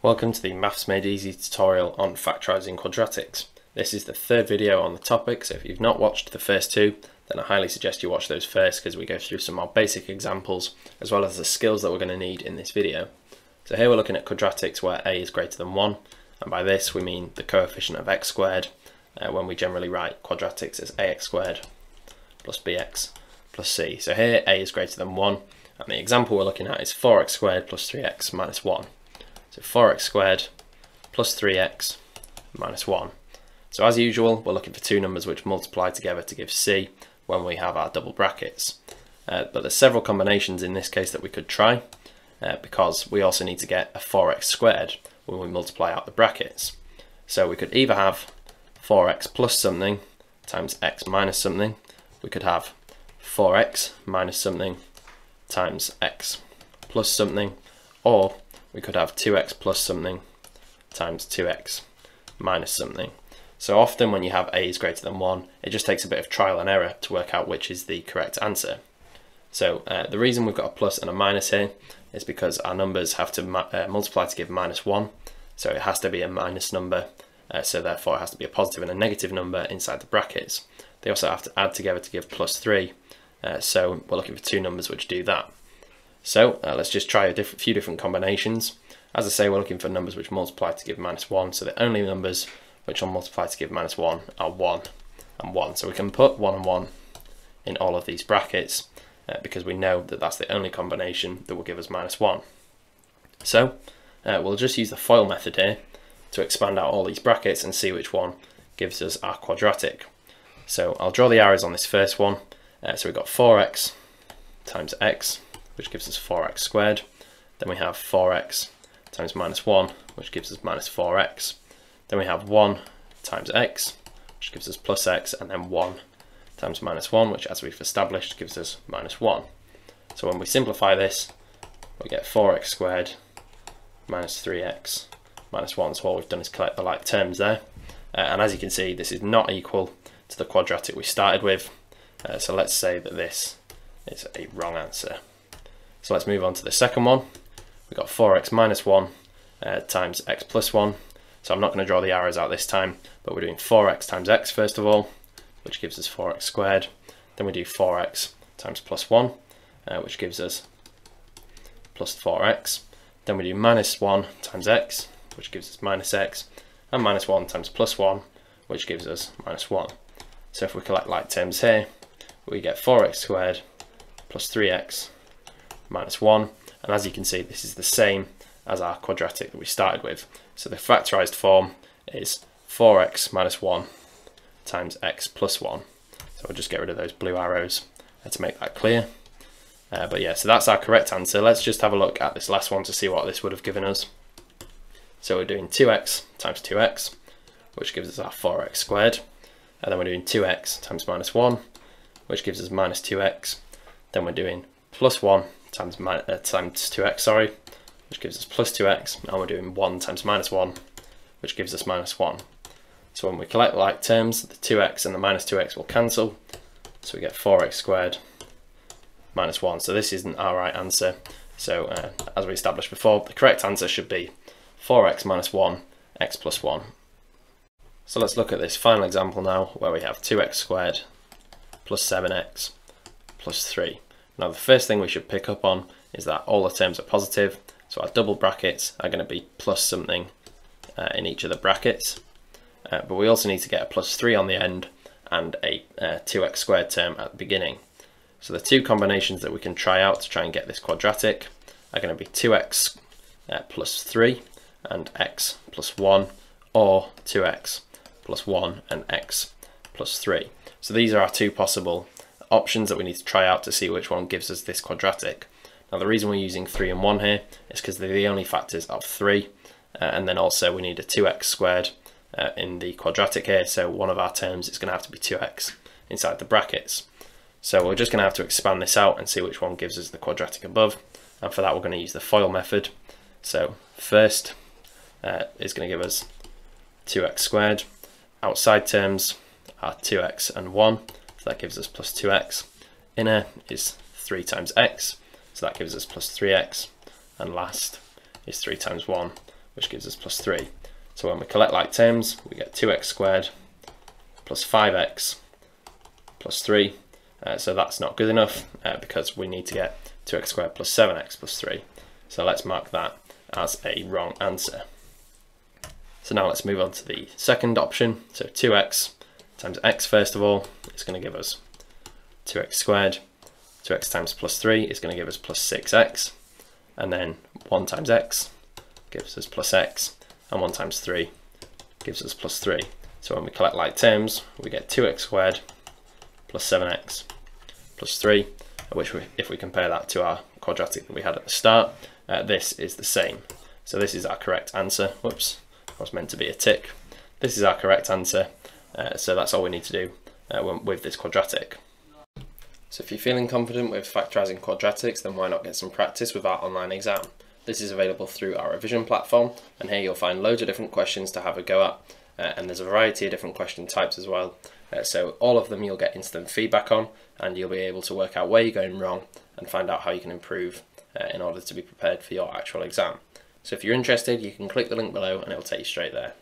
Welcome to the Maths Made Easy tutorial on factorising quadratics. This is the third video on the topic, so if you've not watched the first two, then I highly suggest you watch those first because we go through some more basic examples as well as the skills that we're going to need in this video. So here we're looking at quadratics where a is greater than 1, and by this we mean the coefficient of x squared uh, when we generally write quadratics as ax squared plus bx plus c. So here a is greater than 1, and the example we're looking at is 4x squared plus 3x minus 1. So 4x squared plus 3x minus 1. So as usual, we're looking for two numbers which multiply together to give c when we have our double brackets. Uh, but there's several combinations in this case that we could try uh, because we also need to get a 4x squared when we multiply out the brackets. So we could either have 4x plus something times x minus something. We could have 4x minus something times x plus something or we could have 2x plus something times 2x minus something. So often when you have a is greater than 1, it just takes a bit of trial and error to work out which is the correct answer. So uh, the reason we've got a plus and a minus here is because our numbers have to uh, multiply to give minus 1, so it has to be a minus number, uh, so therefore it has to be a positive and a negative number inside the brackets. They also have to add together to give plus 3, uh, so we're looking for two numbers which do that. So uh, let's just try a diff few different combinations. As I say, we're looking for numbers which multiply to give minus 1, so the only numbers which will multiply to give minus 1 are 1 and 1. So we can put 1 and 1 in all of these brackets uh, because we know that that's the only combination that will give us minus 1. So uh, we'll just use the FOIL method here to expand out all these brackets and see which one gives us our quadratic. So I'll draw the arrows on this first one. Uh, so we've got 4x times x which gives us 4x squared. Then we have 4x times minus 1, which gives us minus 4x. Then we have 1 times x, which gives us plus x, and then 1 times minus 1, which as we've established gives us minus 1. So when we simplify this, we get 4x squared minus 3x minus 1. So all we've done is collect the like terms there. Uh, and as you can see, this is not equal to the quadratic we started with. Uh, so let's say that this is a wrong answer. So let's move on to the second one. We've got 4x minus 1 uh, times x plus 1. So I'm not going to draw the arrows out this time, but we're doing 4x times x first of all, which gives us 4x squared. Then we do 4x times plus 1, uh, which gives us plus 4x. Then we do minus 1 times x, which gives us minus x, and minus 1 times plus 1, which gives us minus 1. So if we collect like terms here, we get 4x squared plus 3x minus 1. And as you can see, this is the same as our quadratic that we started with. So the factorised form is 4x minus 1 times x plus 1. So we'll just get rid of those blue arrows to make that clear. Uh, but yeah, so that's our correct answer. Let's just have a look at this last one to see what this would have given us. So we're doing 2x times 2x, which gives us our 4x squared. And then we're doing 2x times minus 1, which gives us minus 2x. Then we're doing plus 1 times, uh, times 2x, sorry, which gives us plus 2x. Now we're doing 1 times minus 1, which gives us minus 1. So when we collect like terms, the 2x and the minus 2x will cancel. So we get 4x squared minus 1. So this isn't our right answer. So uh, as we established before, the correct answer should be 4x minus 1, x plus 1. So let's look at this final example now, where we have 2x squared plus 7x plus 3. Now the first thing we should pick up on is that all the terms are positive, so our double brackets are going to be plus something uh, in each of the brackets. Uh, but we also need to get a plus 3 on the end and a uh, 2x squared term at the beginning. So the two combinations that we can try out to try and get this quadratic are going to be 2x uh, plus 3 and x plus 1 or 2x plus 1 and x plus 3. So these are our two possible options that we need to try out to see which one gives us this quadratic. Now the reason we're using 3 and 1 here is because they're the only factors of 3 uh, and then also we need a 2x squared uh, in the quadratic here so one of our terms is going to have to be 2x inside the brackets. So we're just going to have to expand this out and see which one gives us the quadratic above and for that we're going to use the FOIL method. So first uh, is going to give us 2x squared. Outside terms are 2x and 1 so that gives us plus 2x. Inner is 3 times x, so that gives us plus 3x. And last is 3 times 1, which gives us plus 3. So when we collect like terms, we get 2x squared plus 5x plus 3. Uh, so that's not good enough uh, because we need to get 2x squared plus 7x plus 3. So let's mark that as a wrong answer. So now let's move on to the second option. So 2x times x first of all is going to give us 2x squared. 2x times plus 3 is going to give us plus 6x. And then 1 times x gives us plus x. And 1 times 3 gives us plus 3. So when we collect like terms, we get 2x squared plus 7x plus 3, which we, if we compare that to our quadratic that we had at the start, uh, this is the same. So this is our correct answer. Whoops, that was meant to be a tick. This is our correct answer. Uh, so that's all we need to do uh, with this quadratic. So if you're feeling confident with factorising quadratics, then why not get some practice with our online exam? This is available through our revision platform, and here you'll find loads of different questions to have a go at, uh, and there's a variety of different question types as well. Uh, so all of them you'll get instant feedback on, and you'll be able to work out where you're going wrong and find out how you can improve uh, in order to be prepared for your actual exam. So if you're interested, you can click the link below and it will take you straight there.